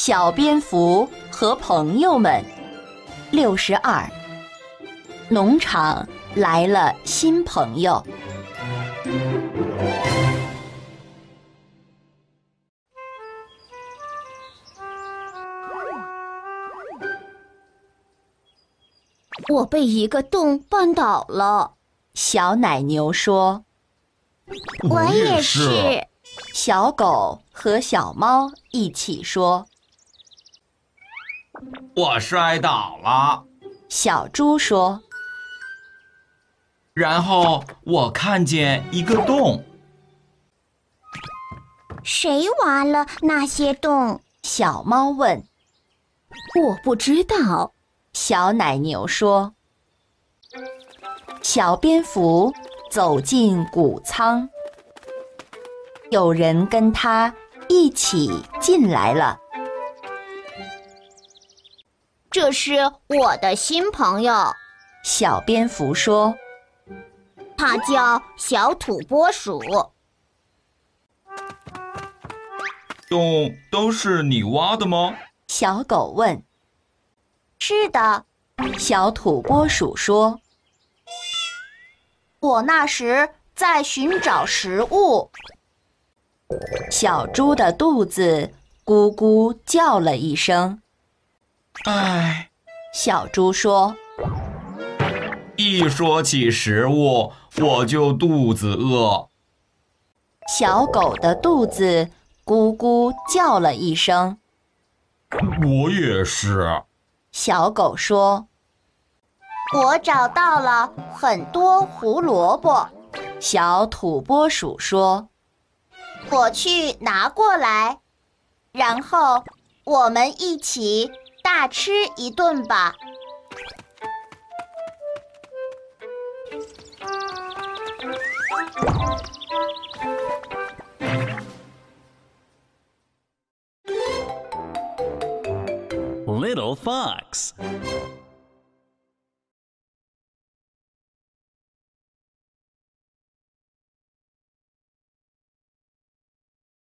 小蝙蝠和朋友们，六十二。农场来了新朋友。我被一个洞绊倒了，小奶牛说。我也是。小狗和小猫一起说。我摔倒了，小猪说。然后我看见一个洞。谁挖了那些洞？小猫问。我不知道。小奶牛说：“小蝙蝠走进谷仓，有人跟他一起进来了。这是我的新朋友。”小蝙蝠说：“它叫小土拨鼠。”洞都是你挖的吗？小狗问。是的，小土拨鼠说：“我那时在寻找食物。”小猪的肚子咕咕叫了一声。唉，小猪说：“一说起食物，我就肚子饿。”小狗的肚子咕咕叫了一声。我也是。小狗说：“我找到了很多胡萝卜。”小土拨鼠说：“我去拿过来，然后我们一起大吃一顿吧。” Little Fox